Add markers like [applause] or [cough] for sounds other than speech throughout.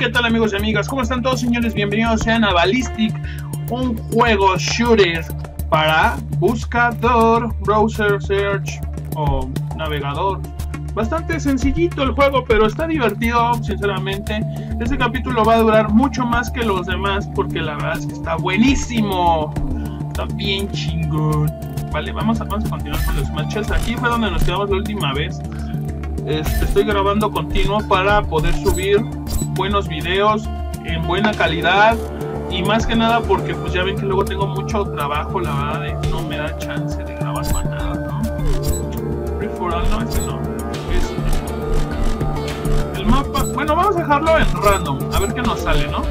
¿Y qué tal amigos y amigas? ¿Cómo están todos señores? Bienvenidos a Ballistic, un juego shooter para buscador, browser search o navegador. Bastante sencillito el juego, pero está divertido, sinceramente. Este capítulo va a durar mucho más que los demás porque la verdad es que está buenísimo. Está bien chingón. Vale, vamos a, vamos a continuar con los matches. Aquí fue donde nos quedamos la última vez. Este, estoy grabando continuo para poder subir buenos videos en buena calidad y más que nada porque pues ya ven que luego tengo mucho trabajo la verdad de no me da chance de grabar para nada no no ese no es el mapa bueno vamos a dejarlo en random a ver qué nos sale no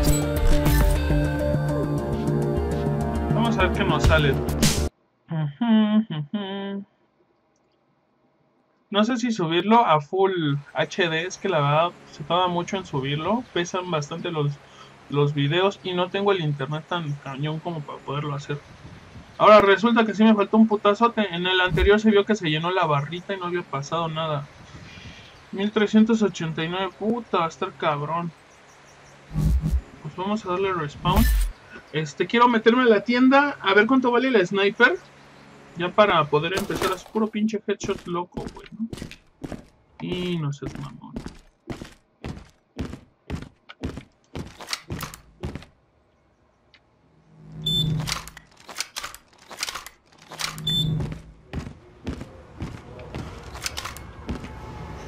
vamos a ver qué nos sale no sé si subirlo a full HD, es que la verdad se tarda mucho en subirlo, pesan bastante los, los videos y no tengo el internet tan cañón como para poderlo hacer. Ahora resulta que sí me faltó un putazote, en el anterior se vio que se llenó la barrita y no había pasado nada. 1389, puta, va a estar cabrón. Pues vamos a darle respawn. Este, quiero meterme a la tienda a ver cuánto vale el sniper. Ya para poder empezar, es puro pinche headshot loco, güey, ¿no? Y no seas mamón.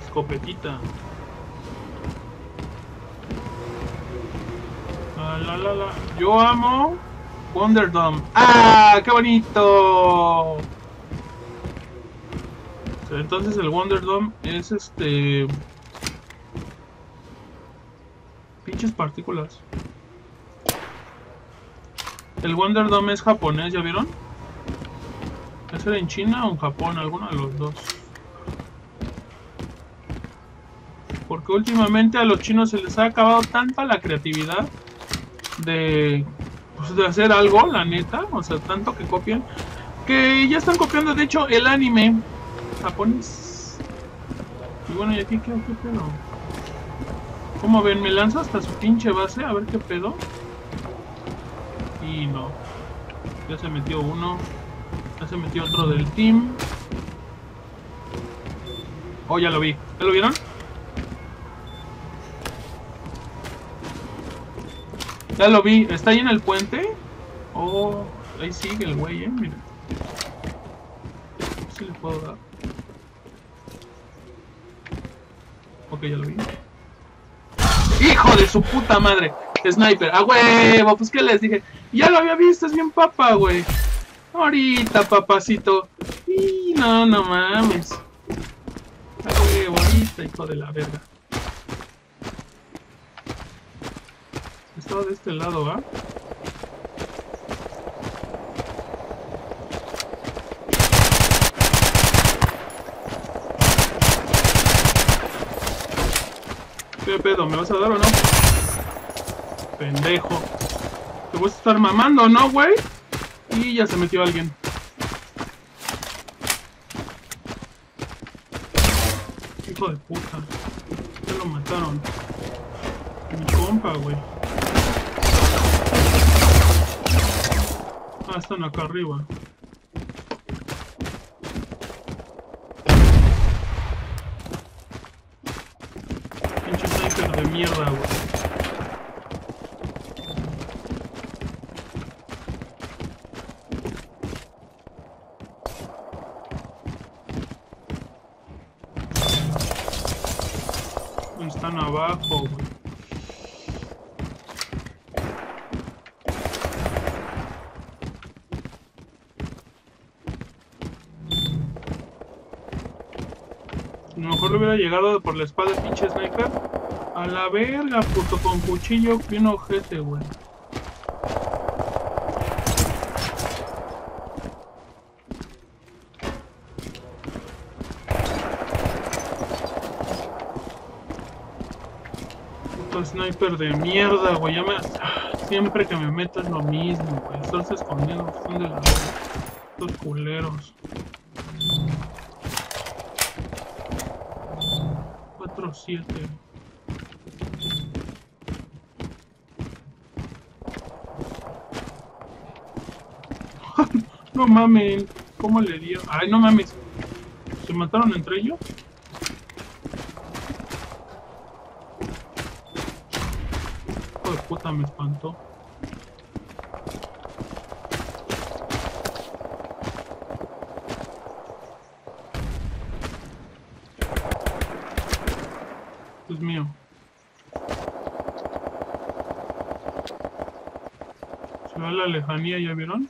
Escopetita. La, la. Yo amo Wonderdome. ¡Ah! ¡Qué bonito! Entonces el Wonderdome es este... Pinches partículas. El Wonderdome es japonés, ¿ya vieron? ¿Es en China o en Japón? Alguno de los dos. Porque últimamente a los chinos se les ha acabado tanta la creatividad de pues, de hacer algo, la neta, o sea, tanto que copian, que ya están copiando, de hecho, el anime japonés. Y bueno, ¿y aquí qué, qué pedo? Como ven? Me lanzo hasta su pinche base, a ver qué pedo. Y no. Ya se metió uno. Ya se metió otro del team. Oh, ya lo vi. ¿Ya lo vieron? Ya lo vi, ¿está ahí en el puente? Oh, ahí sigue el güey, eh, mira. Si le puedo dar. Ok, ya lo vi. ¡Hijo de su puta madre! Sniper, ¡a huevo! Pues que les dije, ya lo había visto, es bien papa, güey. Ahorita, papacito. Y no, no mames. ¡A huevo! Ahorita, hijo de la verga. Estaba de este lado, ¿va? ¿Qué pedo? ¿Me vas a dar o no? Pendejo. Te vas a estar mamando, ¿no, güey? Y ya se metió alguien. Hijo de puta. Ya lo mataron. Mi compa, güey. Ah, están acá arriba. Pinche sniper de mierda, güey. Están abajo, güey. A lo mejor le hubiera llegado por la espalda el pinche sniper. A la verga, puto, con cuchillo bien ojete, güey. Puto sniper de mierda, güey. Ya me... Siempre que me meto es lo mismo, güey. Estos escondidos son de la. Estos culeros. [laughs] no mames, ¿cómo le dio? Ay, no mames. ¿Se mataron entre ellos? Hijo de puta, me espantó. Dios mío. Se ve a la lejanía, ¿ya vieron?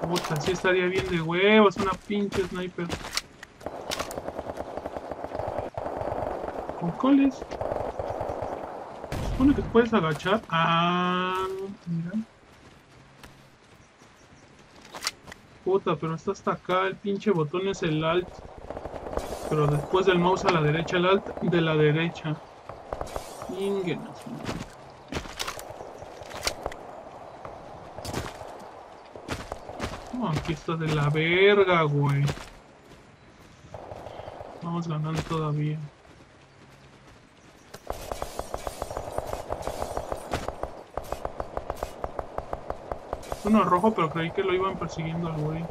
Puta, sí estaría bien de huevos una pinche sniper. ¿Con coles? ¿Se supone que te puedes agachar? Ah, mira. Puta, pero está hasta acá, el pinche botón es el alt. Pero después del mouse a la derecha, el alt de la derecha. No, aquí está de la verga, güey. Vamos ganando todavía. Uno rojo, pero creí que lo iban persiguiendo al güey.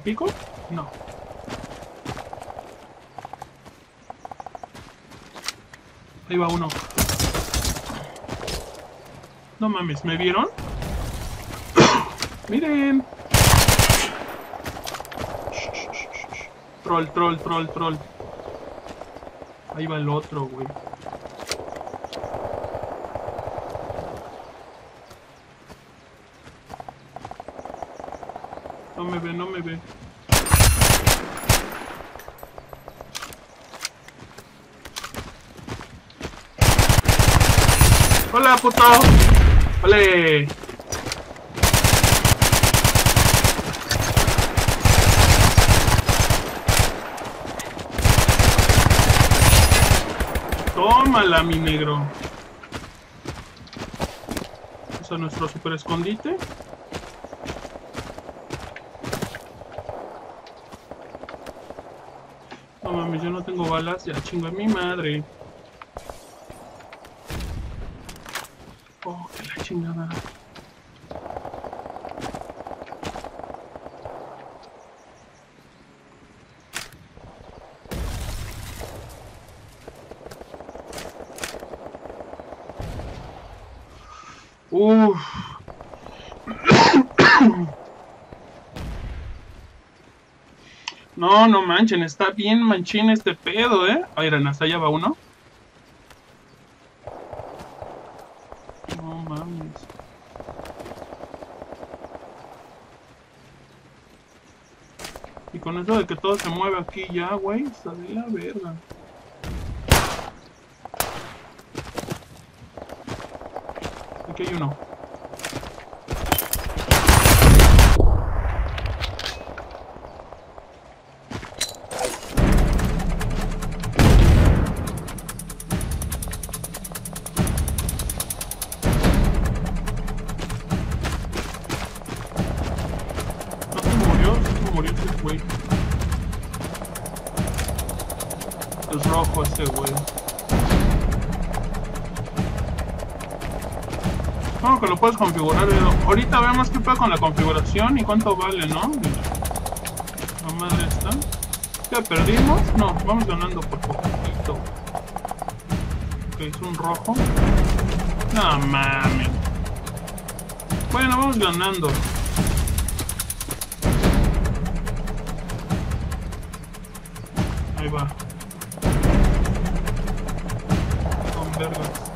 ¿Me pico? No. Ahí va uno. No mames, ¿me vieron? [coughs] Miren. Troll, troll, troll, troll. Ahí va el otro, güey. No me ve, no me ve. Hola, puto. Ole. Tómala, mi negro. Eso es nuestro super escondite. No mames, yo no tengo balas, ya chingo a mi madre. Uf. [coughs] No, no manchen, está bien manchín este pedo, ¿eh? Oigan, hasta allá va uno. No mames. Y con eso de que todo se mueve aquí ya, güey, está la verga. Aquí hay uno. Puedes configurar? Edo? Ahorita vemos qué pasa con la configuración y cuánto vale, ¿no? La madre está. ¿Qué, perdimos? No, vamos ganando por poquito. Ok, es un rojo. No mames. Bueno, vamos ganando. Ahí va. Con vergas.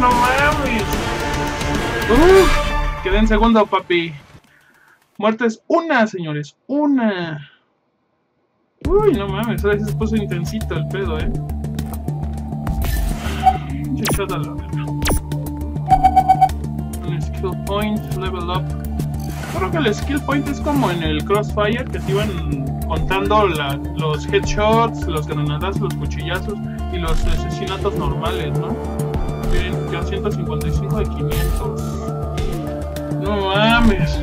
¡No mames! ¡Uf! Quedé en segundo, papi. Muertes una, señores. Una. Uy, no mames. Ahora sí se puso intensito el pedo, eh. La. Un skill point, level up. Creo que el skill point es como en el Crossfire, que te iban contando la- los headshots, los granadazos, los cuchillazos y los asesinatos normales, ¿no? Bien, ya 155 de 500. No mames.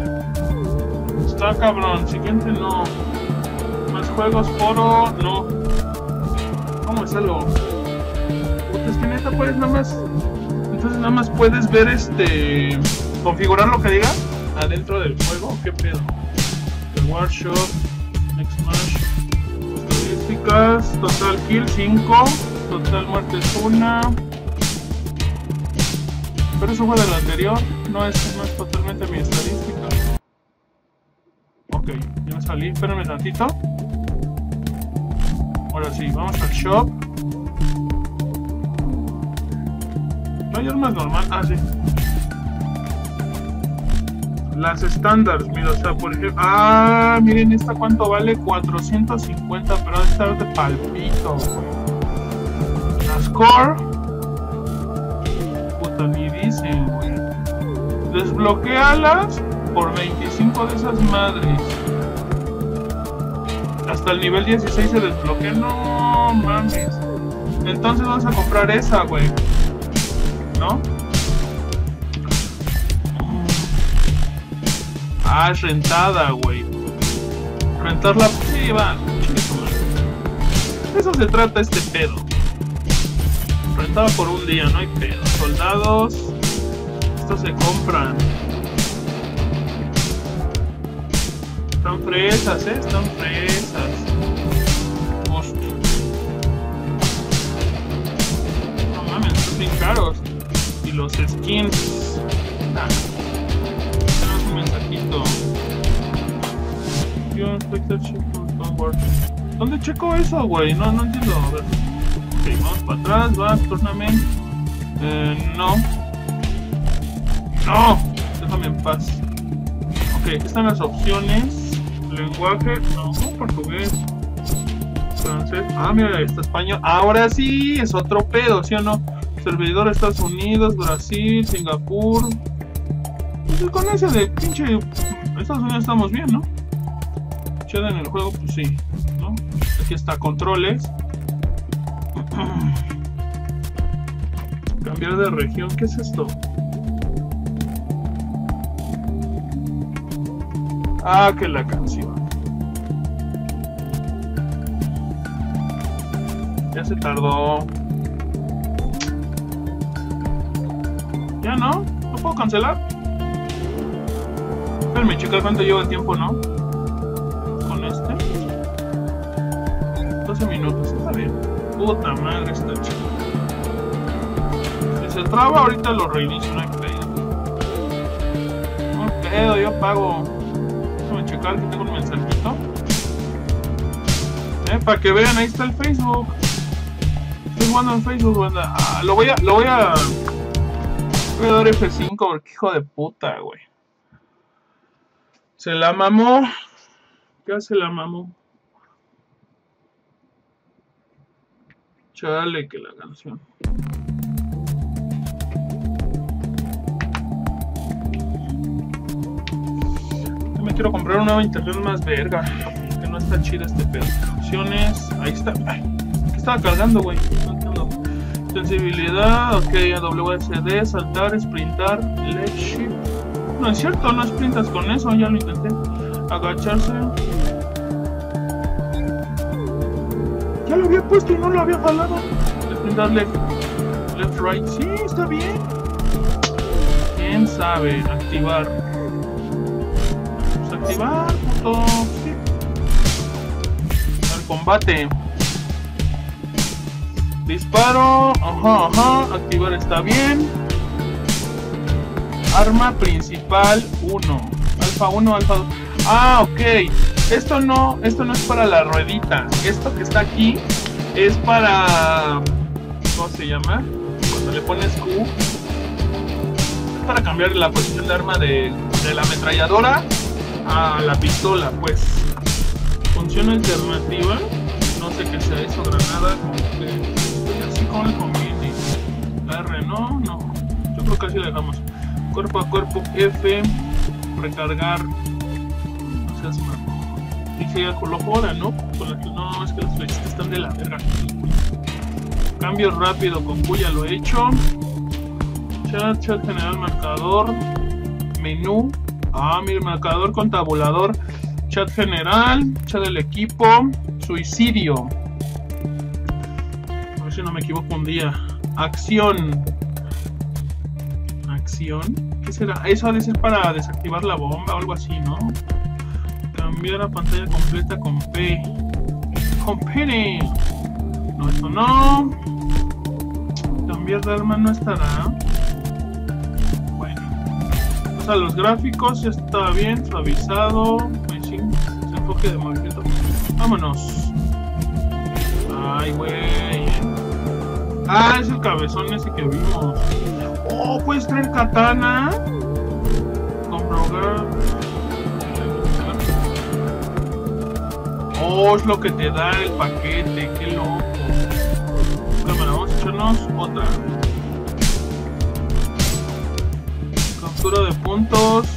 Está cabrón. Siguiente no. Más juegos, foro, no. ¿Cómo es algo? Puta, es que neta puedes nada más. Entonces nada más puedes ver este. configurar lo que diga adentro del juego. ¿Qué pedo? El workshop, next match, estadísticas, total kill 5, total muertes 1. Pero eso fue del anterior, no es, no es totalmente mi estadística. Ok, ya me salí, espérame tantito. Ahora sí, vamos al shop. No hay armas normal, ah. Las estándares, mira, o sea, por ejemplo. Ah, miren, esta cuánto vale 450, pero esta es de palpito, güey. La score. Desbloquealas por 25 de esas madres. Hasta el nivel 16 se desbloquea. No mames. Entonces vamos a comprar esa, güey. ¿No? Ah, es rentada, güey. Rentarla. Sí, va. Eso se trata este pedo. Rentada por un día, no hay pedo. Soldados. Estos se compran. Están fresas, eh. Están fresas. Hostia. No mames, están bien caros. Y los skins. Ah. Tenemos un mensajito. ¿Dónde checo eso, güey? No, no entiendo. Ok, vamos para atrás, va, tournament. Eh, no. No, déjame en paz. Ok, aquí están las opciones. Lenguaje, no, portugués. Francés. Ah, mira, está español. Ahora sí, es otro pedo, ¿sí o no? Servidor Estados Unidos, Brasil, Singapur. Pues con ese de pinche Estados Unidos estamos bien, ¿no? Cheda en el juego, pues sí. Aquí está controles. [clears throat] Cambiar de región, ¿qué es esto? Ah, que la canción. Ya se tardó. ¿Ya no? ¿No puedo cancelar? Espérame, chicas, ¿cuánto lleva el tiempo, no? Con este. 12 minutos, está bien. Puta madre, está chido. Si se traba, ahorita lo reinicio, no hay pedo. No hay pedo, yo pago. Tengo un mensajito. Eh, para que vean, ahí está el Facebook. Estoy jugando en Facebook. Ah, lo voy a. Lo voy a. Voy a dar F5 porque hijo de puta, güey. Se la mamó. ¿Qué se la mamó? Chale que la canción. Quiero comprar una nueva internet más verga. Que no está chida este pedo. Opciones. Ahí está. Ay, ¿Qué estaba cargando, güey? No entiendo. Sensibilidad. Ok, WSD. Saltar, sprintar. Left shift. No es cierto, no sprintas con eso. Ya lo intenté. Agacharse. Ya lo había puesto y no lo había jalado. Sprintar left. Left, right. Sí, está bien. ¿Quién sabe? Activar. Activar, puto. Sí. Al combate. Disparo. Ajá, ajá. Activar está bien. Arma principal 1. Alfa 1, alfa 2. Ah, ok. Esto no, esto no es para la ruedita. Esto que está aquí es para. ¿Cómo se llama? Cuando le pones Q. Es para cambiar la posición de arma de, de la ametralladora a la pistola, pues. Función alternativa. No sé qué sea eso, granada. Como. Así como le conviene. R, no, no. Yo creo que así lo dejamos. Cuerpo a cuerpo F. Recargar. No seas malo. Dije ya ahora, ¿no? Con la no, es que las flechitas están de la verga. Cambio rápido con Q ya lo he hecho. Chat, chat general, marcador, menú. Ah, mira, marcador con tabulador. Chat general, chat del equipo, suicidio. A ver si no me equivoco un día. Acción. Acción. ¿Qué será? Eso ha de ser para desactivar la bomba o algo así, ¿no? Cambiar la pantalla completa con P. Con P. No, esto no. Cambiar de arma no estará. Los gráficos está bien, suavizado. Enfoque de movimiento. Vámonos. Ay, güey. Ah, es el cabezón ese que vimos. Oh, puedes traer katana. Comprobar. Oh, es lo que te da el paquete. Qué loco. Cámara, vamos a echarnos otra. De puntos.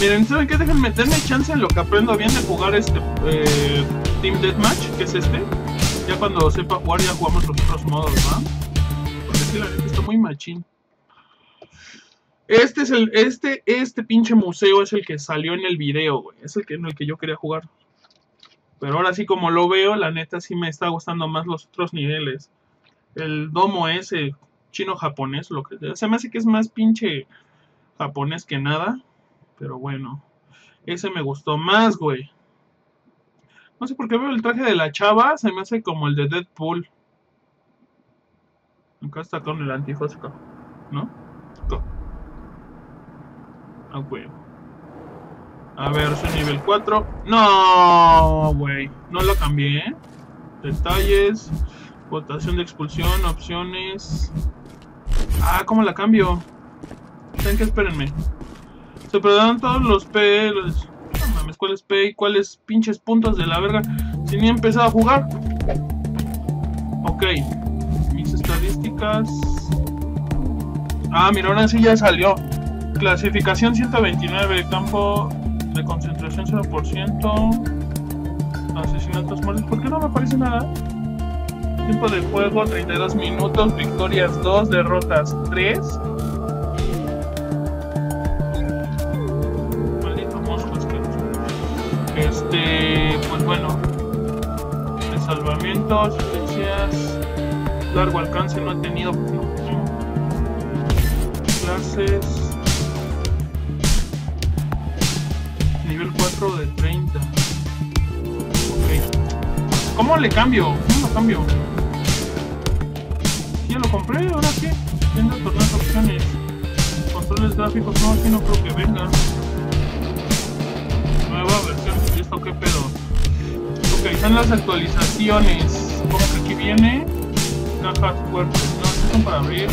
Miren, ¿saben qué? Dejen meterme chance en lo que aprendo bien de jugar este eh, Team Deathmatch, que es este. Ya cuando sepa jugar ya jugamos los otros modos, ¿no? Porque sí, la gente está muy machín. Este es el, este, este pinche museo es el que salió en el video. Es el que, en el que yo quería jugar. Pero ahora sí como lo veo, la neta sí me está gustando más los otros niveles. El domo ese chino-japonés, lo que se me hace que es más pinche japonés que nada. Pero bueno, ese me gustó más, güey. No sé por qué veo el traje de la chava, se me hace como el de Deadpool. Acá está con el antifaz ¿no? Ah, güey. A ver, soy nivel 4. No, güey. No lo cambié. ¿eh? Detalles. Votación de expulsión. Opciones. Ah, ¿cómo la cambio? Ven que espérenme. Se perderán todos los P. No mames, ¿cuáles P y cuáles pinches puntos de la verga? Si ni he empezado a jugar. Ok. Mis estadísticas. Ah, mira, ahora sí ya salió. Clasificación 129. Campo de concentración 0%. Asesinatos muertos. ¿Por qué no me aparece nada? Tiempo de juego 32 minutos. Victorias 2. Derrotas 3. Largo alcance no he tenido. Clases. nivel 4 de 30. Ok. ¿Cómo le cambio? ¿Cómo lo cambio? Ya lo compré, ahora qué? Tienda torneos opciones. Controles gráficos, no, aquí no creo que venga. Nueva versión, ¿esto qué pedo? Ok, están las actualizaciones. Como que aquí viene. Cajas fuertes, no, estas son para abrir.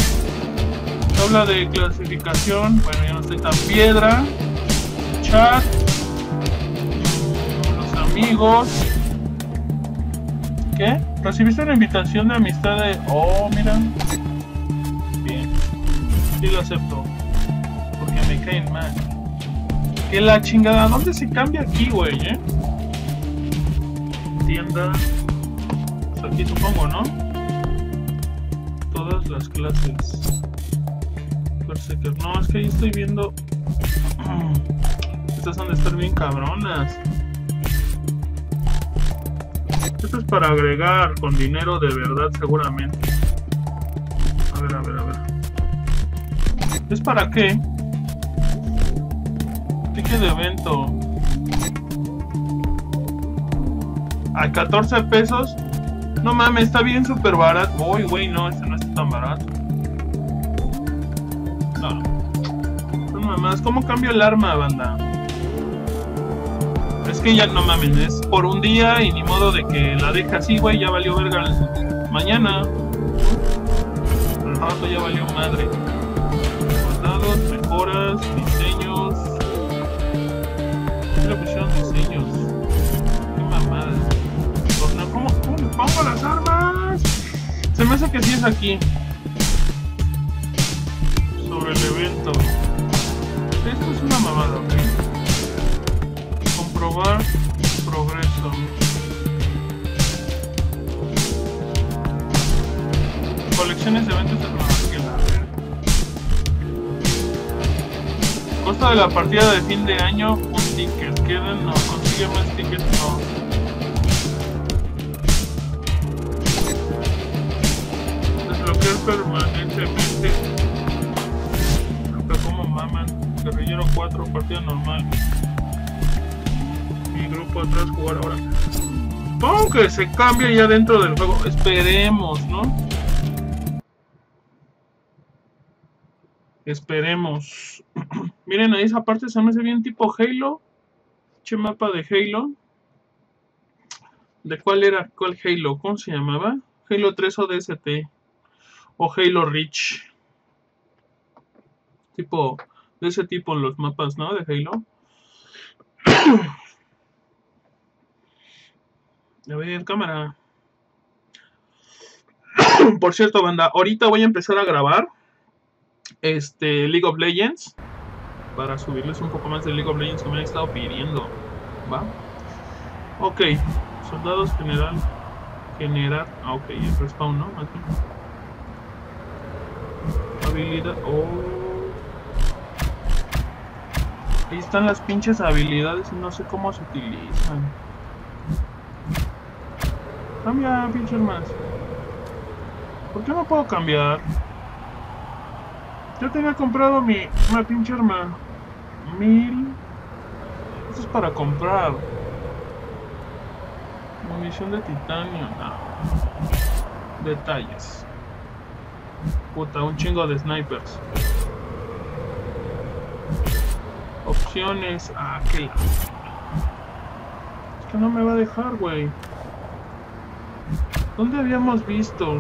Tabla de clasificación, bueno, ya no estoy tan piedra. Chat, amigos. ¿Qué? ¿Recibiste una invitación de amistad de... Oh, mira. Bien. Sí lo acepto. Porque me caen mal. Que la chingada. ¿Dónde se cambia aquí, güey, eh? Tienda. Pues aquí supongo, ¿no? Todas las clases. Berserker. No, es que ahí estoy viendo... [clears throat] Estas han de estar bien cabronas. Esto es para agregar con dinero de verdad seguramente. A ver, a ver, a ver. ¿Es para qué? Ticket de evento. A 14 pesos. No mames, está bien súper barato. Uy, güey, no, este no está tan barato. No. No mames, ¿cómo cambio el arma, banda? Es que ya no mames, es por un día y ni modo de que la deja así, güey, ya valió verga el- mañana. Al rato ya valió madre. Guardados, mejoras, diseños. Me hace que sí es aquí. Sobre el evento. Esto es una mamada, ¿ok? Comprobar progreso. Colecciones de eventos de costo de la partida de fin de año, un ticket. Quedan, no, consigue más tickets, no. Permanentemente. Hasta como maman. Guerrillero 4, partida normal. Mi grupo atrás jugar ahora. Supongo que se cambia ya dentro del juego. Esperemos, ¿no? Esperemos. [clears throat] Miren, ahí esa parte se me hace bien tipo Halo. Che mapa de Halo. ¿De cuál era? ¿Cuál Halo? ¿Cómo se llamaba? Halo 3 o DST. O Halo Reach. Tipo, de ese tipo en los mapas, ¿no? De Halo. [clears throat] A ver, cámara. [clears throat] Por cierto, banda, ahorita voy a empezar a grabar este League of Legends para subirles un poco más de League of Legends que me han estado pidiendo. ¿Va? Ok, soldados general. General. Ah, ok, el respawn, ¿no? Aquí. Oh. Ahí están las pinches habilidades y no sé cómo se utilizan. Cambia, pinche más. ¿Por qué no puedo cambiar? Yo tenía comprado mi una pinche arma. Mil. Esto es para comprar. Munición de titanio. No. Detalles. Puta, un chingo de snipers. Opciones. Ah, qué la... Es que no me va a dejar, güey. ¿Dónde habíamos visto?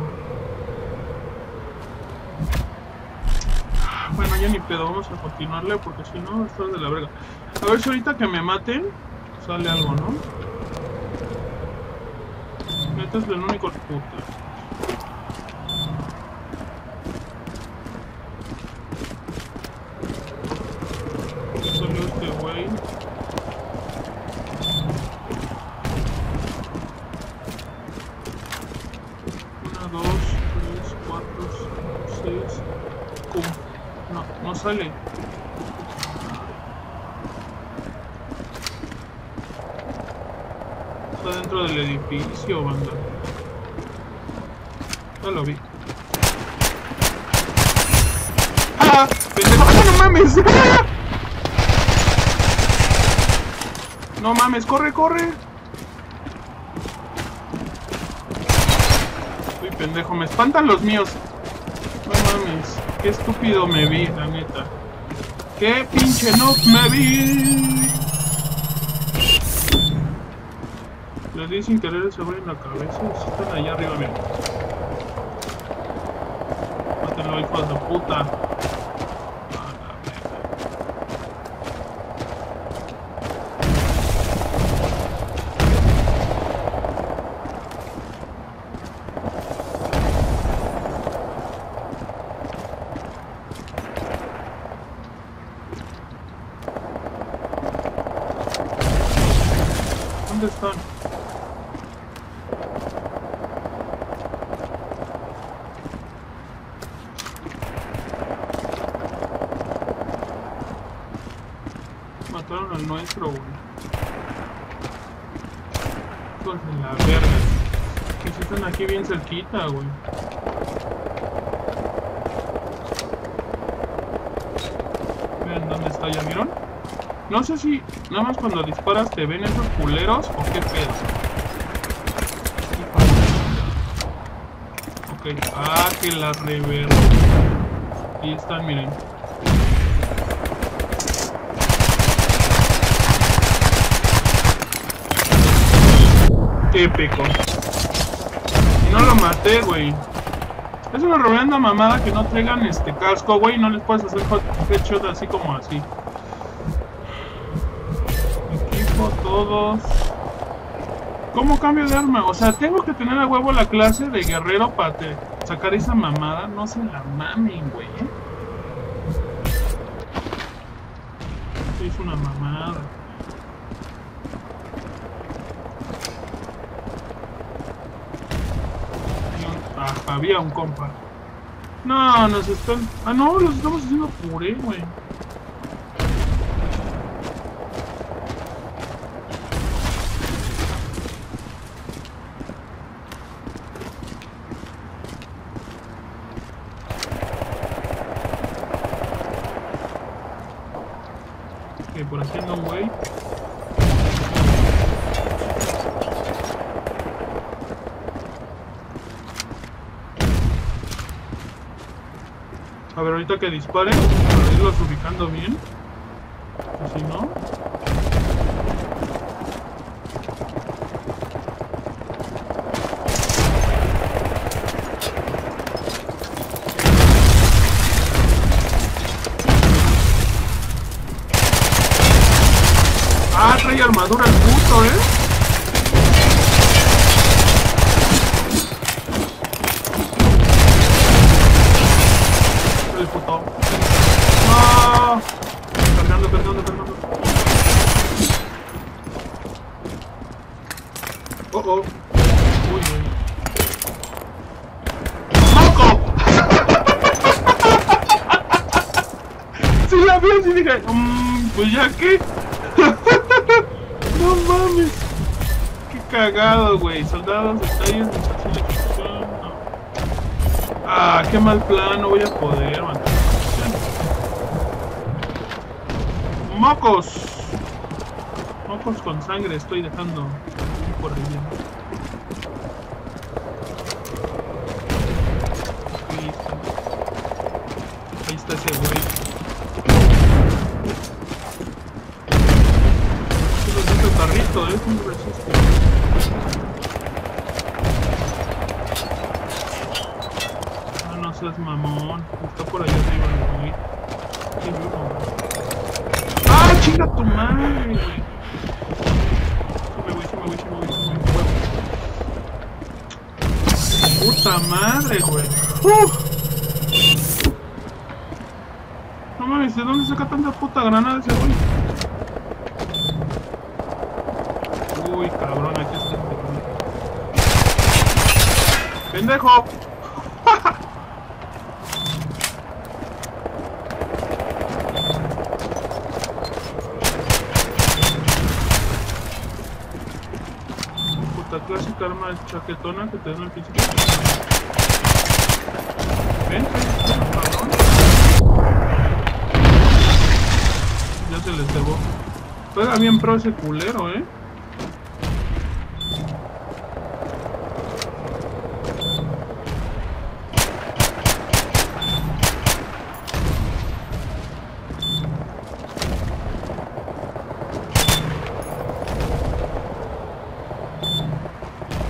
Bueno, ya ni pedo, vamos a continuarle porque si no, esto es de la verga. A ver si ahorita que me maten, sale algo, ¿no? Este es el único puta. Salió este güey. Una, dos, tres, cuatro, seis. Cum. No, no. Está dentro del edificio, banda. Ya lo vi. ¡Ah! ¡Pendejo! ¡Ah, no mames! [laughs] No mames, corre, corre. Uy, pendejo, me espantan los míos. No mames, qué estúpido me vi, la neta. Qué pinche no me vi. Les di sin querer güey en la cabeza. Están allá arriba, miren. Mátenlo, hijos de puta. A la verga. ¿Dónde están? Mataron al nuestro, güey. Hijos de la verga. Que si están aquí bien cerquita, dónde está, ¿ya vieron? No sé si nada más cuando disparas te ven esos culeros o qué pedo. Ok, ah, que la reversa. Ahí están, miren. Típico. No lo maté, güey. Es una reverenda mamada que no traigan este casco, güey. No les puedes hacer hot- headshot así como así. Equipo, todos. ¿Cómo cambio de arma? O sea, tengo que tener a huevo la clase de guerrero para te- sacar esa mamada. No se la mamen, güey. ¿eh? Es una mamada. No, ah, había un compa. No, nos están. Ah, no, los estamos haciendo puré, güey. por aquí anda un güey. A ver, ahorita que disparen, para irlos ubicando bien. O si no. Ah, trae armadura el puto, eh. El puto. No. Cargando, cargando, cargando. Oh, oh. Uy, uy. ¡Moco! Sí la vi así dije, mmm, pues que. [laughs] no mames. Qué cagado, güey. Soldados, detalles. Ah, qué mal plan. No voy a poder, man. ¡Mocos! Mocos con sangre estoy dejando por ahí. No mames, ¿de dónde saca tanta puta granada ese güey? Uy, cabrón, aquí está. ¡Pendejo! [laughs] Puta clásica arma chaquetona que te dan al principio. Ya se les cebó. Juega bien pro ese culero, eh.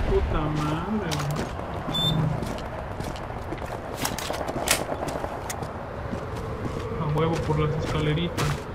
Puta madre, güey. A huevo por las escaleritas.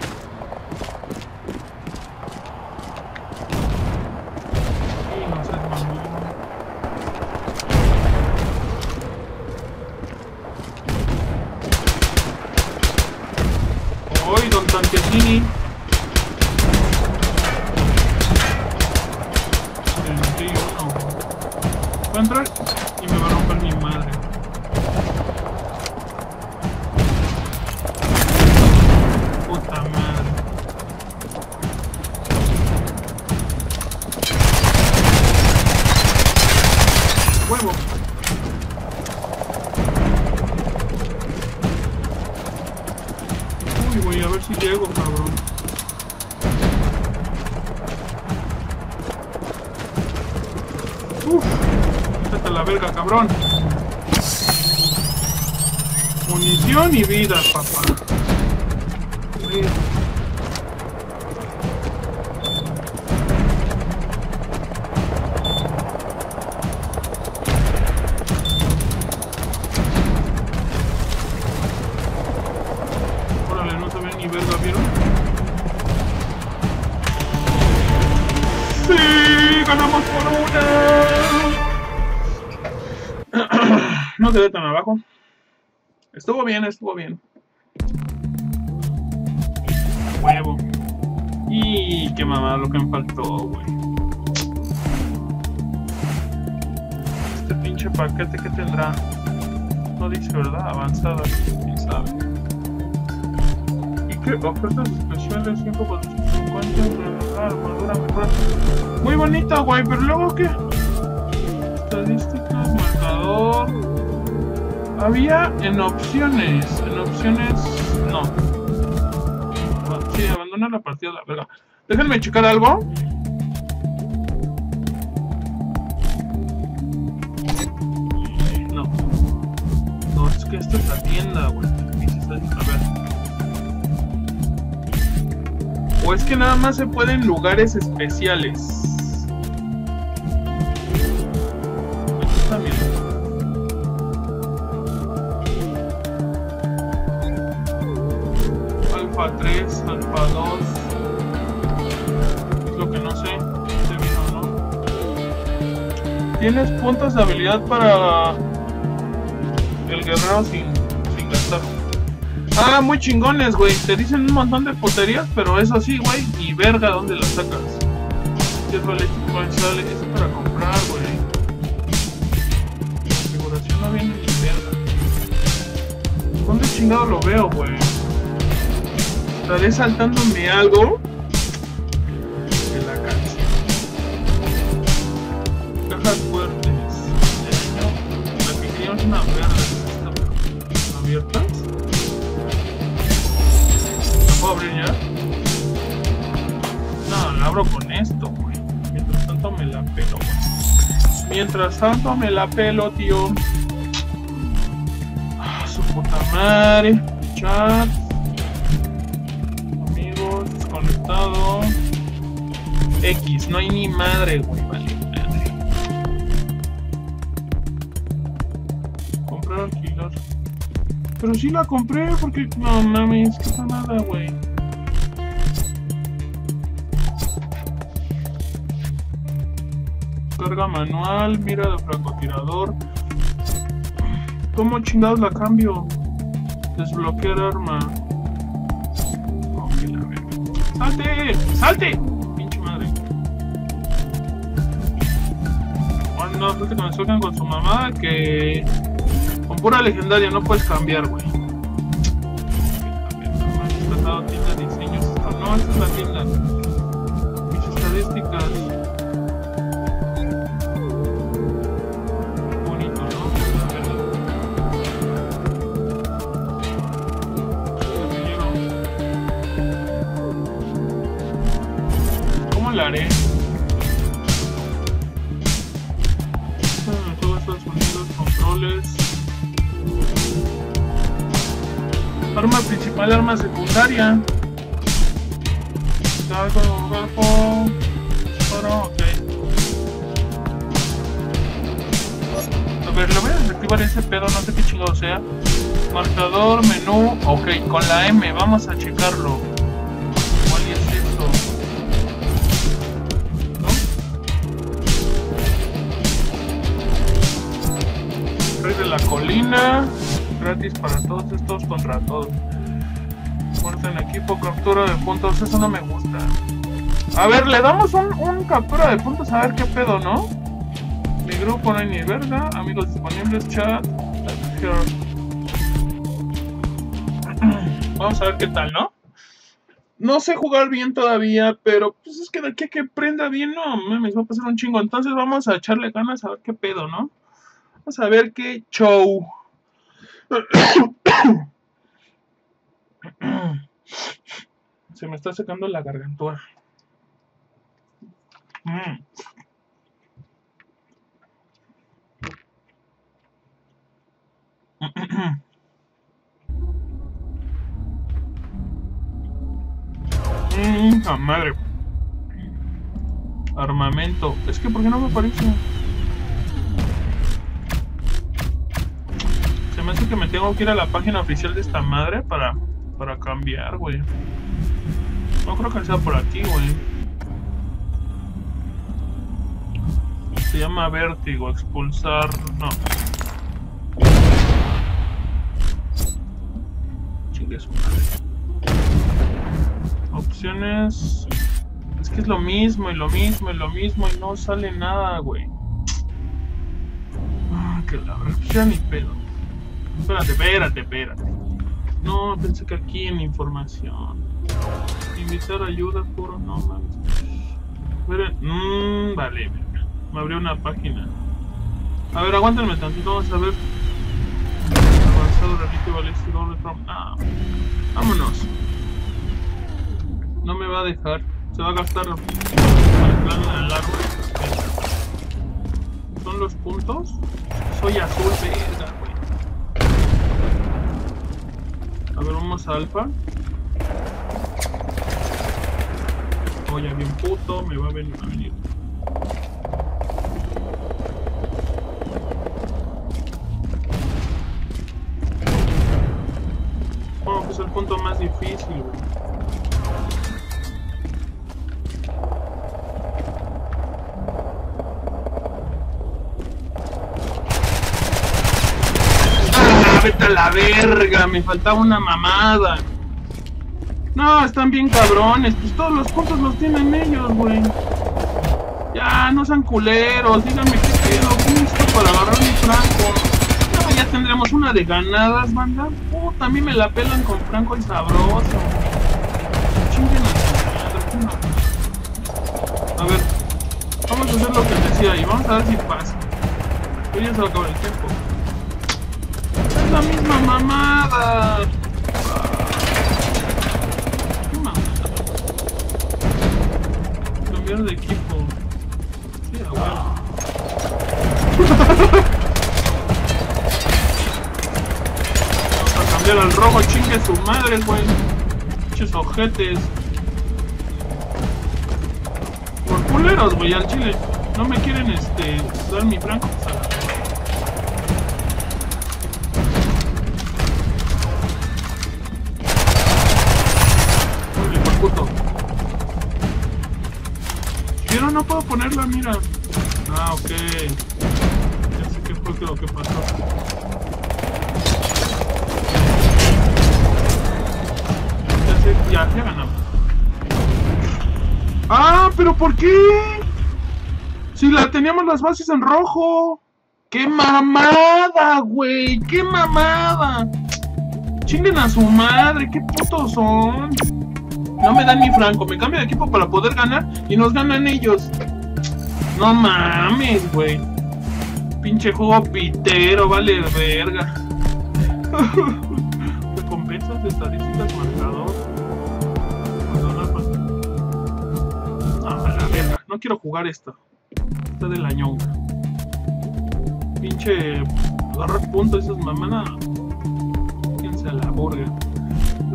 Vida, papá. No se ve ni. ¡Sí! ¡Ganamos por una! [clears throat] no tan abajo. Estuvo bien, estuvo bien. Huevo. Y qué mamada lo que me faltó, güey. Este pinche paquete que tendrá. No dice, ¿verdad? Avanzada. ¿Quién sabe? ¿Y qué? Ofertas especiales 5 por 50 de la armadura mejor. Muy bonito, güey, pero luego qué? Estadísticas, marcador. Había en opciones. En opciones. No. Sí, abandonar la partida, la. Déjenme checar algo. No. No, es que esta es la tienda, güey. A ver. O es que nada más se puede en lugares especiales. Tienes puntos de habilidad para el guerrero sin, sin gastar. Ah, muy chingones, güey. Te dicen un montón de puterías, pero eso sí, güey. Ni verga dónde las sacas. ¿Qué vale? ¿Cuál sale? Es para comprar, güey. Configuración no viene ni verga. ¿Dónde chingado lo veo, güey? Estaré saltándome algo Mientras tanto me la pelo, tío. Ah, su puta madre. Chat. Amigos, desconectado. X, no hay ni madre, güey. Vale, madre. Comprar alquilar. Pero sí la compré porque no mames, que nada, güey. Carga manual, mira de francotirador. ¿Cómo chingados la cambio? Desbloquear arma. ¡Salte! ¡Salte! Pinche madre. Bueno, no, creo que me con su mamá que con pura legendaria no puedes cambiar, güey. Tienda de diseños. Ah, no, esta es la tienda. Con la M, vamos a checarlo. ¿Cuál es eso? ¿No? Rey de la colina. Gratis para todos estos contra todos. Muerte en equipo, captura de puntos. Eso no me gusta. A ver, le damos un, captura de puntos a ver qué pedo, ¿no? Mi grupo no hay ni verga. Amigos disponibles, chat. Vamos a ver qué tal, ¿no? No sé jugar bien todavía, pero pues es que de aquí a que prenda bien, no mames, va a pasar un chingo. Entonces vamos a echarle ganas a ver qué pedo, ¿no? Vamos a ver qué show. Se me está secando la gargantúa. Mm. Madre. Armamento. Es que, ¿por qué no me aparece? Se me hace que me tengo que ir a la página oficial de esta madre para, para cambiar, güey. No creo que sea por aquí, güey. Se llama vértigo, expulsar. No. Chingue su madre. Opciones. Es que es lo mismo y lo mismo y lo mismo y no sale nada, güey. Ah, que la verdad, ya ni pedo. Espérate, espérate, espérate. No, pensé que aquí en información. Invitar ayuda, puro, no mames. Mmm, vale. Me abrió una página. A ver, aguántenme tantito, vamos a ver. Avanzado, trump. Ah, vámonos. No me va a dejar. Se va a gastar el plan al árbol. ¿Son los puntos? Soy azul, verga, güey. A ver, vamos a alfa. Oye, bien puto, me va a venir. A venir. Oh, que es el punto más difícil, güey. Vete a la verga, me faltaba una mamada. No, están bien cabrones, pues todos los puntos los tienen ellos, güey. Ya, no sean culeros, díganme qué quiero, justo para agarrar mi franco. No, ya tendremos una de ganadas, banda. Puta, a mí me la pelan con franco y sabroso. A ver, vamos a hacer lo que decía y vamos a ver si pasa. Ya se va a acabar el tiempo. La misma mamada. ¿Qué mamada? Cambiar de equipo. Sí. Vamos a cambiar al rojo, chingue su madre, güey. Pinches ojetes. Por culeros, güey, al chile. No me quieren, este, dar mi franco. Puedo poner la mira. Ah, ok. Ya sé qué fue lo que pasó. Ya sé, ya, ya ganamos. Ah, pero ¿por qué? Si la teníamos las bases en rojo. ¡Qué mamada, güey! ¡Qué mamada! Chinguen a su madre, qué putos son. No me dan ni franco, me cambio de equipo para poder ganar y nos ganan ellos. No mames, güey. Pinche juego pitero, vale verga. [laughs] Recompensas, estadísticas, marcador. Ah, la verga. No quiero jugar esta. Esta de la ñonga. Pinche agarrar puntos esas mamanas. Fíjense a la burger.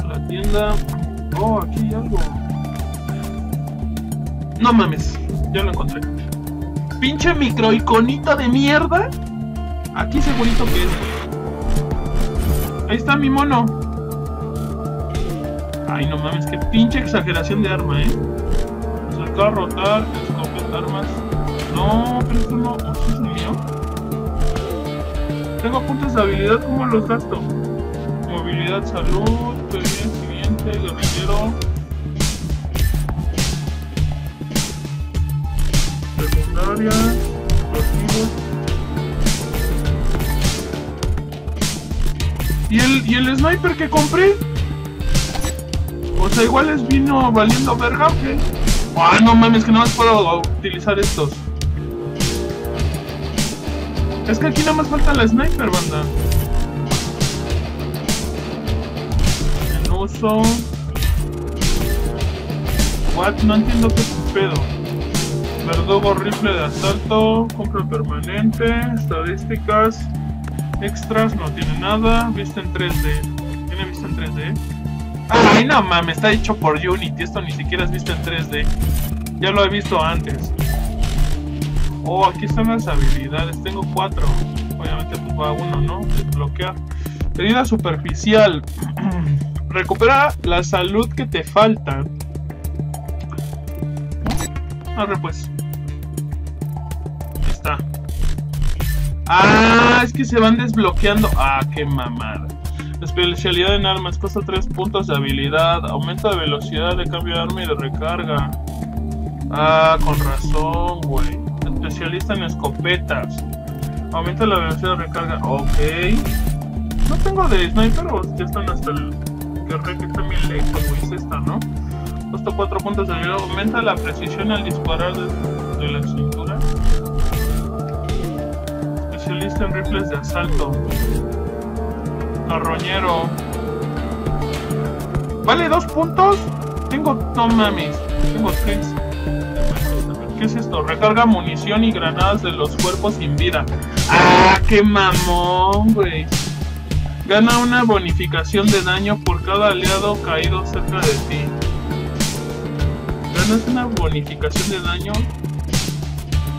La tienda. Oh, aquí hay algo. No mames, ya lo encontré. Pinche microiconito de mierda. Aquí segurito que es. Ahí está mi mono. Ay, no mames, qué pinche exageración de arma, eh. Acercar, rotar, escopeta, armas. No, pero esto no. ¿O sí es mío? Tengo puntos de habilidad, ¿cómo los gasto? Movilidad, salud, experiencia, siguiente, guerrillero. ¿Y el, ¿Y el sniper que compré? O sea, igual les vino valiendo verga, ¿o qué? Ah, no mames, que no más puedo utilizar estos. Es que aquí nada más falta la sniper, banda. En uso. What? No entiendo qué pedo. Verdugo rifle de asalto. Compra permanente. Estadísticas. Extras, no tiene nada. Vista en 3D. ¿Tiene vista en 3D? Ay, no mames, está hecho por Unity. Esto ni siquiera es vista en 3D. Ya lo he visto antes. Oh, aquí están las habilidades. Tengo cuatro. Obviamente, pues va uno, ¿no? Desbloquear. Herida superficial. [clears throat] Recupera la salud que te falta. Arre, pues. Ah, es que se van desbloqueando. Ah, qué mamada. Especialidad en armas, cuesta 3 puntos de habilidad, aumento de velocidad de cambio de arma y de recarga. Ah, con razón, güey. Especialista en escopetas. Aumenta la velocidad de recarga. Ok. No tengo de sniper o ya están hasta el que está bien lento, güey. Es esta, ¿no? Cuesta 4 puntos de habilidad. Aumenta la precisión al disparar de la cintura. Especialista en rifles de asalto. Carroñero. ¿Vale dos puntos? Tengo, no mames, tengo tres. ¿Qué es esto? Recarga munición y granadas de los cuerpos sin vida. ¡Ah, qué mamón, güey! Gana una bonificación de daño por cada aliado caído cerca de ti. Ganas una bonificación de daño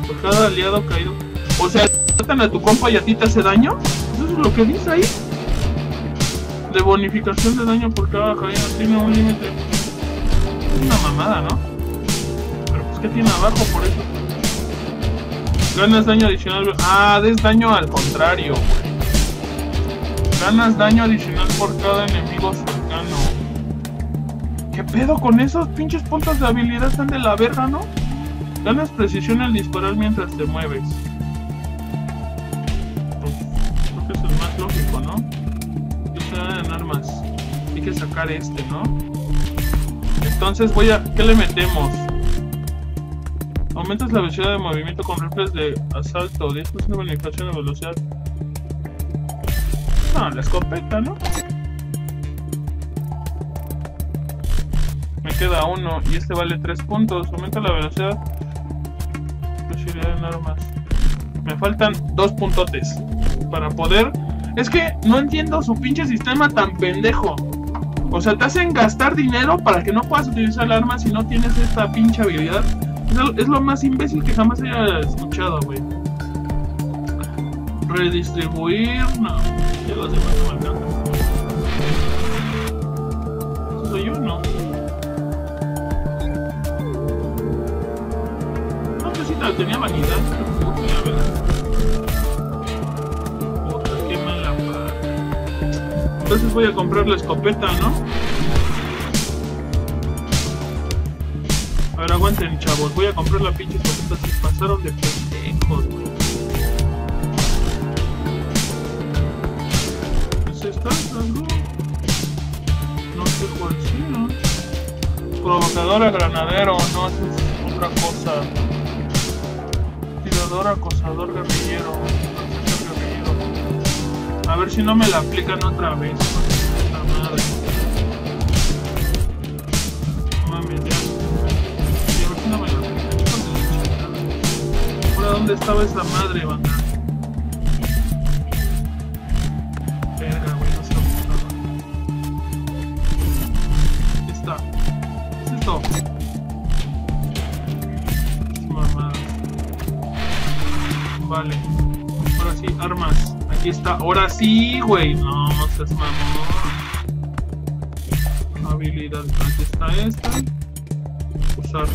por cada aliado caído. O sea, tratan a tu compa y a ti te hace daño. ¿Eso es lo que dice ahí? De bonificación de daño por cada caído tiene un límite. Es una mamada, ¿no? Pero pues que tiene abajo por eso. Ganas daño adicional. Ah, des daño al contrario, Ganas daño adicional por cada enemigo cercano. ¿Qué pedo con esos pinches puntos de habilidad? Están de la verga, ¿no? Ganas precisión al disparar mientras te mueves. Hay que sacar este, ¿no? Entonces voy a... ¿Qué le metemos? Aumentas la velocidad de movimiento con rifles de asalto. 10% de de velocidad. Ah, la escopeta, ¿no? Me queda uno y este vale 3 puntos. Aumenta la velocidad. Posibilidad en armas. Me faltan dos puntotes para poder. Es que no entiendo su pinche sistema tan pendejo. O sea, te hacen gastar dinero para que no puedas utilizar el arma si no tienes esta pinche habilidad. Es lo más imbécil que jamás haya escuchado, güey. Redistribuir, no. Ya los demás no me alcanzan. ¿Soy yo? No. Sé si tenía vanidad. Entonces voy a comprar la escopeta, ¿no? A ver, aguanten, chavos. Voy a comprar la pinche escopeta. Si pasaron de pendejos, güey. No sé cuál sea. Provocadora granadero, no, es otra cosa. Tirador, acosador, guerrillero. A ver si no me la aplican otra vez. La madre. Mames, ya. Y a ver si no me la aplican. Ahora, ¿dónde estaba esa madre, banda? Ahora sí, güey. No, seas mamón. Habilidad. Aquí está esta. Usar.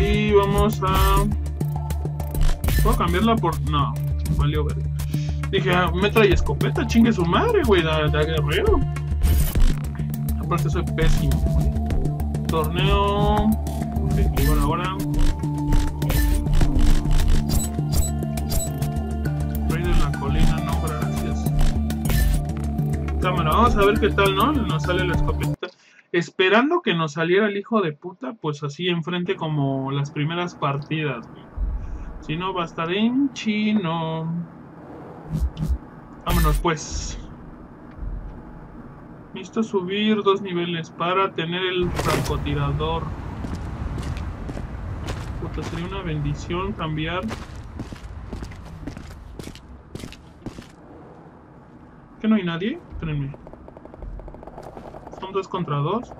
Y vamos a... ¿Puedo cambiarla por...? No. Valió ver. Dije, ah, metra y escopeta. Chingue su madre, güey. Da, guerrero. Aparte soy pésimo. Torneo... Ok, bueno, ahora... cámara. Vamos a ver qué tal, ¿no? Nos sale la escopeta. Esperando que nos saliera el hijo de puta, pues así enfrente como las primeras partidas. Si no, va a estar en chino. Vámonos pues. Necesito subir dos niveles para tener el francotirador. Puta, sería una bendición cambiar ¿Que no hay nadie? Espérenme. Son dos contra dos.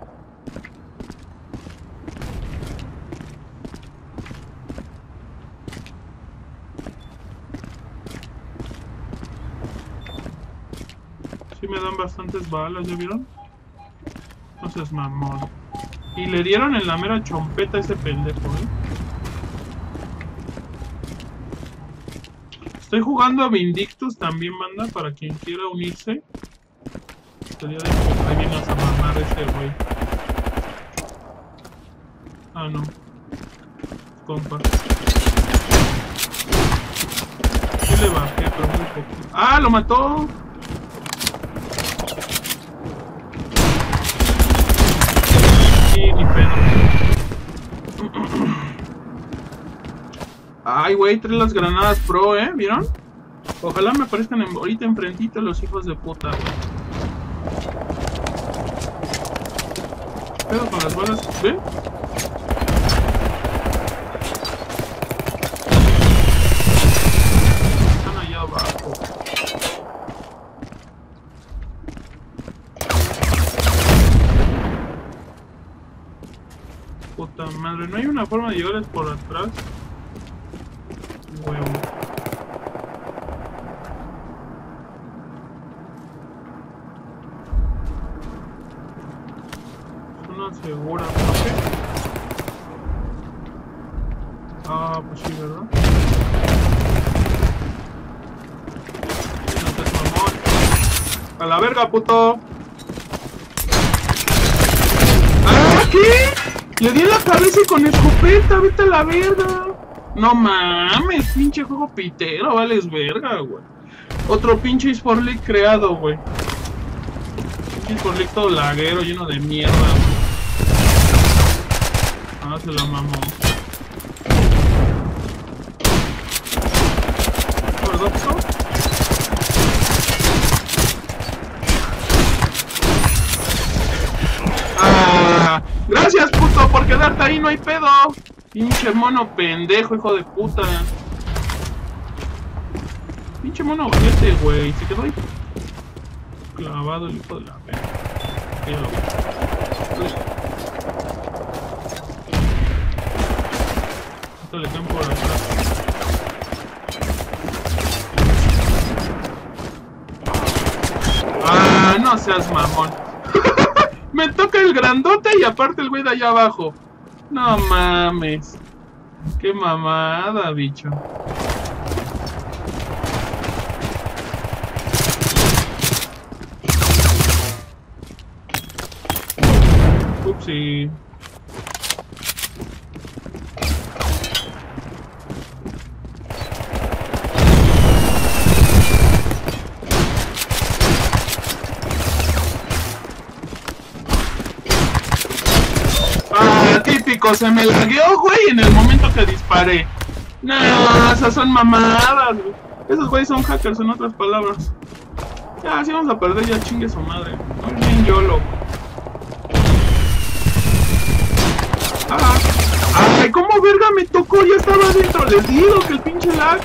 Sí me dan bastantes balas, ¿ya vieron? Entonces, mamón. Y le dieron en la mera chompeta a ese pendejo, ¿eh? Estoy jugando a Vindictus también, manda, para quien quiera unirse. Sería de ahí viene a mamar ese güey. Ah, no. Compa. Sí le bajé, pero muy poco. ¡Ah, lo mató! Sí, ni pedo. Ay, güey, trae las granadas pro, ¿eh? ¿Vieron? Ojalá me aparezcan ahorita enfrentito los hijos de puta, güey. pedo con las balas? ¿Ve? Están allá abajo. Puta madre, ¿no hay una forma de llegarles por atrás? Huevo. Es una segura, ¿por qué? Ah, pues sí, ¿verdad? No seas mamón. ¡A la verga, puto! ¡Ah, qué! Le di en la cabeza y con escopeta, vete la verga. No mames, pinche juego pitero, vales verga, güey. Otro pinche eSport League creado, güey. Pinche eSport League todo laguero, lleno de mierda, güey. Ah, se la mamó. ¿Ortodoxo? Ah, gracias, puto, por quedarte ahí, no hay pedo. Pinche mono pendejo, hijo de puta. Pinche mono ojete, güey. Se quedó ahí clavado el hijo de la vi. Esto le caen por. Ah, no seas mamón. [laughs] Me toca el grandote y aparte el güey de allá abajo. No mames. Qué mamada, bicho. Upsi. Ah, se me lagueó, güey, en el momento que disparé. No, esas son mamadas, güey. Esos güeyes son hackers, en otras palabras. Ya, si vamos a perder, ya chingue su madre. Muy bien, YOLO. Ah, ay, ¿cómo verga me tocó? Ya estaba adentro. Les digo que el pinche lag.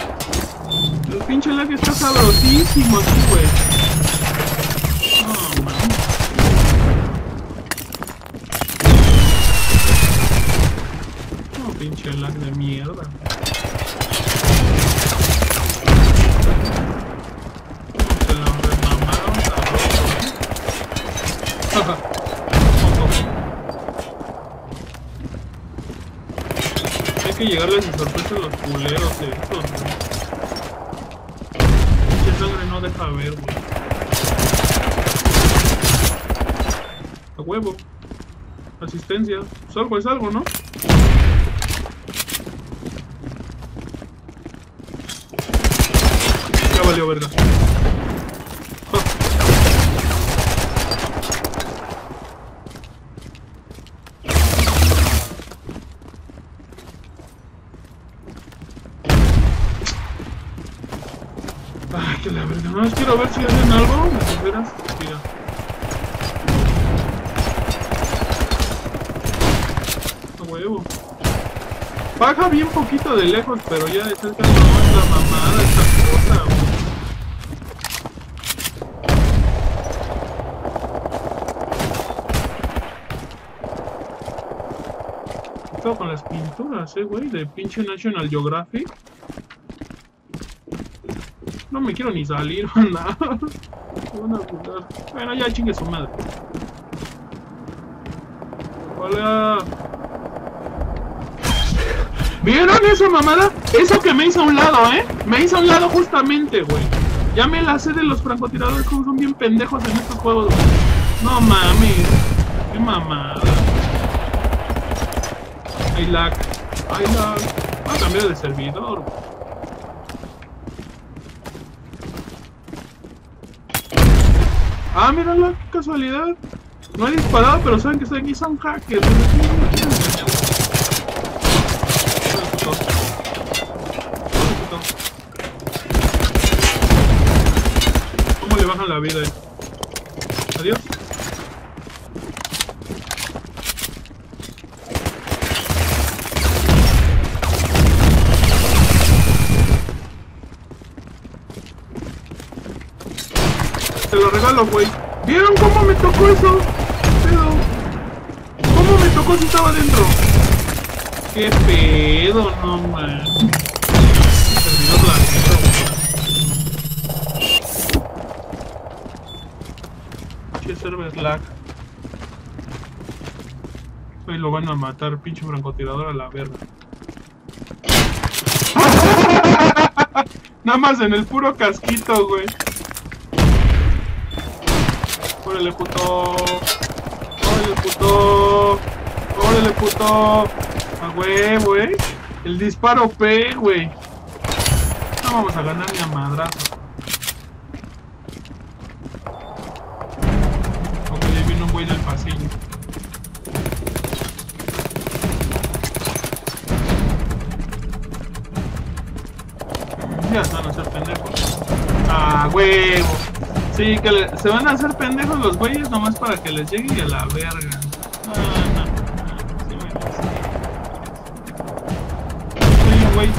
El pinche lag está sabrosísimo aquí, güey. No, man. No, pinche lag de mierda. Se lo remamaron sabroso. Hay que llegarles de sorpresa a los culeros estos, güey. Sangre no deja ver, güey. A huevo. Asistencia. Pues algo es algo, ¿no? Ya valió verga. Ay, que la verga. No, quiero ver si hacen algo. ¿De veras? Mira. A huevo. Baja bien poquito de lejos, pero ya de cerca no es la mamada esta cosa, con las pinturas, eh, güey, de pinche National Geographic. No me quiero ni salir, [laughs] anda. Me van a putar. Bueno, ya chingue su madre. Hola. ¿Vieron esa mamada? Eso que me hizo a un lado, ¿eh? Me hizo a un lado justamente, güey. Ya me la sé de los francotiradores como son bien pendejos en estos juegos, güey. No mames. Qué mamada. Hay lag. Hay lag. Va a cambiar de servidor. Ah, mírala, qué casualidad. No he disparado, pero saben que estoy aquí, son hackers. ¿Cómo le bajan la vida? eh? ¿Vieron cómo me tocó eso? Pedo. ¿Cómo me tocó si estaba dentro? ¿Qué pedo? No, man. Güey. Che server lag. Hoy lo van a matar, pinche francotirador a la verga. [laughs] Nada más en el puro casquito, güey. Órale, puto. Órale, puto. Órale, puto. A huevo, eh. El disparo P, güey. No vamos a ganar ni a madrazo. Ok, ahí viene un güey del pasillo. Ya se van a hacer pendejos. Ah, huevo. Sí, que le- se van a hacer pendejos los güeyes nomás para que les llegue a la verga. Ah, no, no, sí, güey.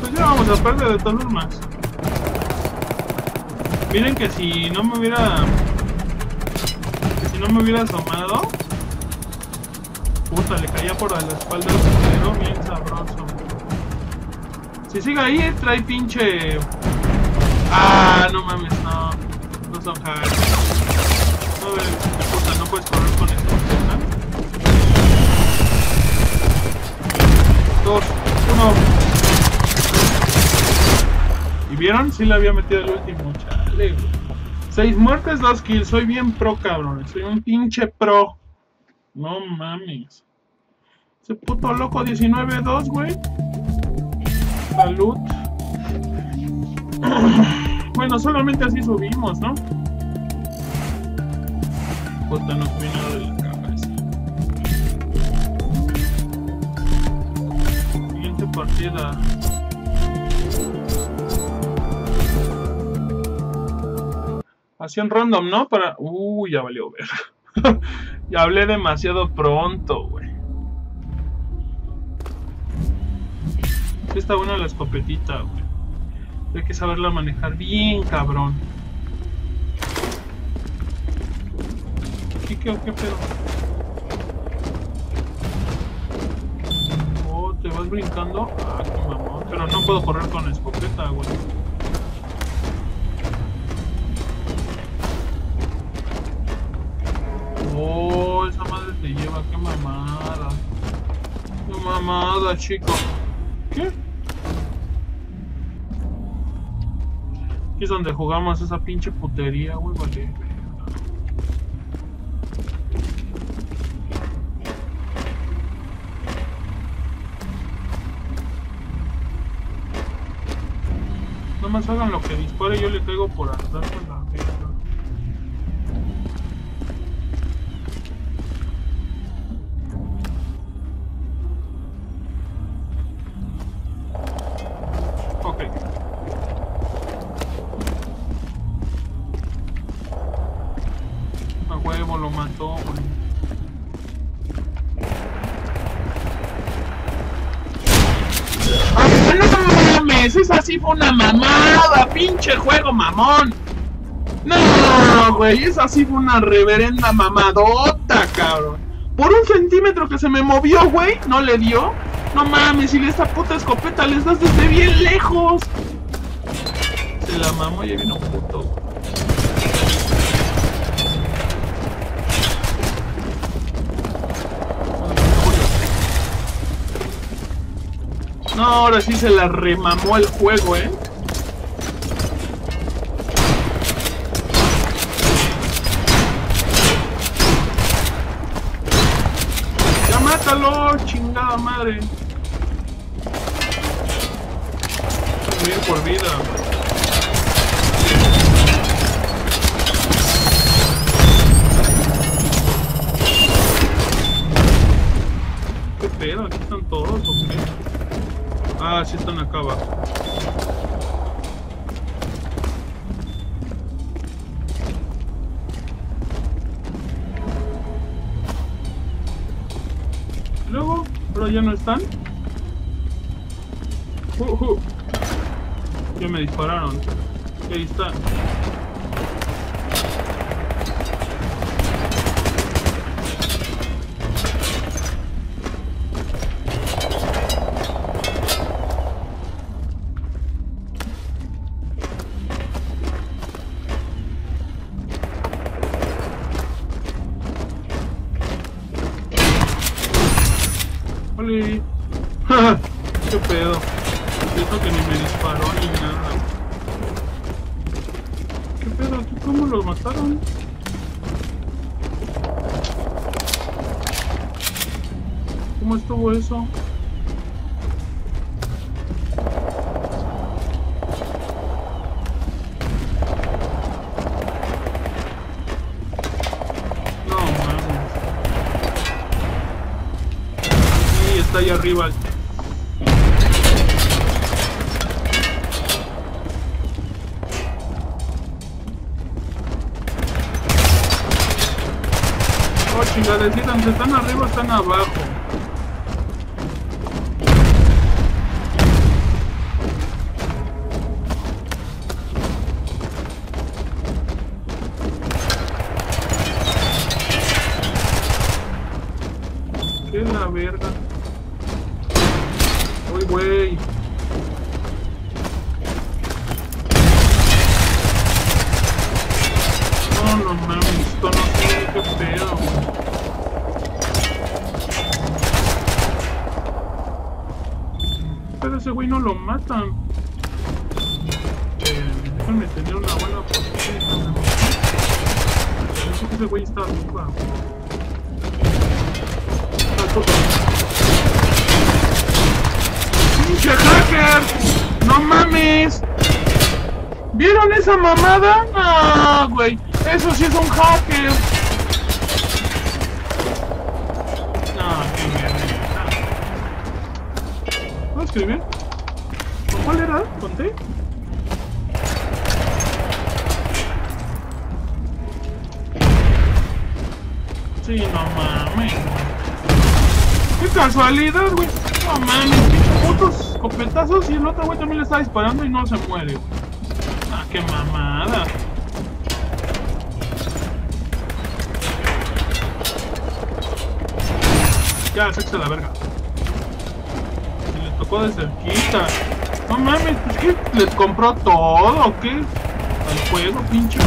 Pues ya vamos a perder de todas formas. Miren que si no me hubiera... Si no me hubiera asomado... Puta, le caía por la espalda al sombrero bien sabroso. Si sigue ahí, trae pinche... Ah, no mames, no. No son hacks. No, ve, puta, no puedes correr con esto. Dos, uno. ¿Y vieron? Sí le había metido el último, chale, güey. Seis muertes, dos kills. Soy bien pro, cabrón. Soy un pinche pro. No mames. Ese puto loco 19-2, güey. Salud. [laughs] Bueno, solamente así subimos, ¿no? Puta, no nada de la cabeza. Siguiente partida. En random, ¿no? Para. Uy, ya valió ver. [laughs] ya hablé demasiado pronto, güey. Está buena la escopetita, güey. Hay que saberla manejar bien, cabrón. ¿Qué, qué, qué pedo? Oh, ¿te vas brincando? Ah, qué mamón. Pero no puedo correr con la escopeta, güey. Oh, esa madre te lleva, qué mamada. Qué mamada, chico. ¿Qué? Aquí es donde jugamos esa pinche putería, güey, vale. verga. No más hagan lo que dispare, yo le caigo por atrás con la una mamada, pinche juego mamón. No, güey, esa sí fue una reverenda mamadota, cabrón. Por un centímetro que se me movió, güey, no le dio. No mames, si esta puta escopeta les das desde bien lejos. Se la mamó y vino un puto. No, ahora sí se la remamó el juego, eh. Ya mátalo, chingada madre. Vivir por vida. Ah, sí están acá abajo. Luego, pero ya no están. Uh, uh. Ya me dispararon. Ahí está. ¿Están abajo? ¿Qué la verga? Uy, güey. No, no mames, esto no sé qué pedo. Güey no lo matan. Eh, déjame tener una buena posición. Parece que ese güey está arriba. ¡Pinche hacker! ¡No mames! ¿Vieron esa mamada? Ah, güey. Eso sí es un hacker. No, qué mierda. ¿Puedo escribir? Casualidad, güey. No mames, qué putos escopetazos y el otro güey también le está disparando y no se muere. güey. Ah, qué mamada. Ya, sáquese a la verga. Se le tocó de cerquita. No mames, pues que les compró todo, ¿o qué? Al juego, pinche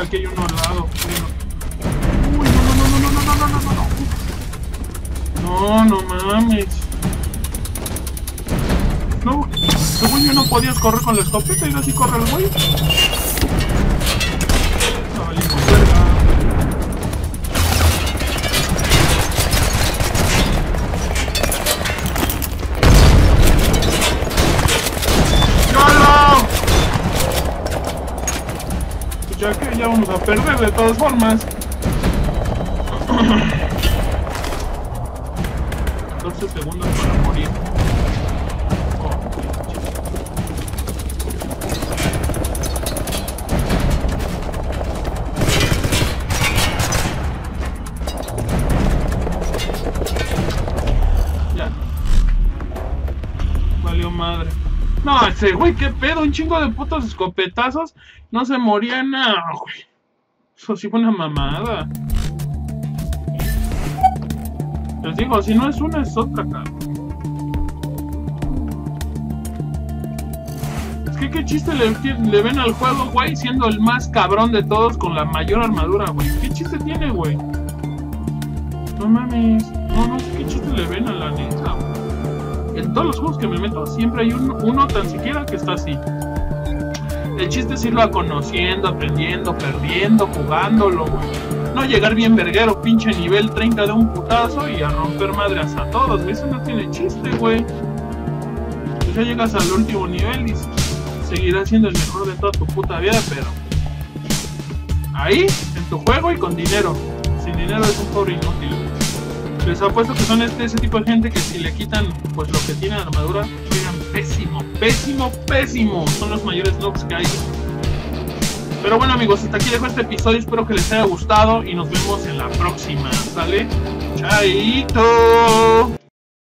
Aquí hay uno al lado. Uy, no, no, no, no, no, no, no, no, no, no. No, no mames. No, según yo no podías correr con la escopeta y así corre el güey. Ya vamos a perder de todas formas. [clears throat] 14 segundos para ese güey, qué pedo, un chingo de putos escopetazos. No se moría nada, güey. Eso sí fue una mamada. Les digo, si no es una, es otra, cabrón. Es que qué chiste le, ven al juego, güey, siendo el más cabrón de todos con la mayor armadura, güey. ¿Qué chiste tiene, güey? No mames. No, no qué chiste le ven a la neta. En todos los juegos que me meto siempre hay un- uno tan siquiera que está así. El chiste es irlo conociendo, aprendiendo, perdiendo, jugándolo, güey. No llegar bien verguero, pinche nivel 30 de un putazo y a romper madres a todos. Eso no tiene chiste, güey. Pues ya llegas al último nivel y seguirás siendo el mejor de toda tu puta vida, pero... Ahí, en tu juego y con dinero. Sin dinero es un pobre inútil. Les apuesto que son este, ese tipo de gente que si le quitan pues lo que tiene la armadura, llegan pésimo, pésimo, pésimo. Son los mayores noobs que hay. Pero bueno amigos, hasta aquí dejo este episodio. Espero que les haya gustado y nos vemos en la próxima. ¿Sale? Chaito.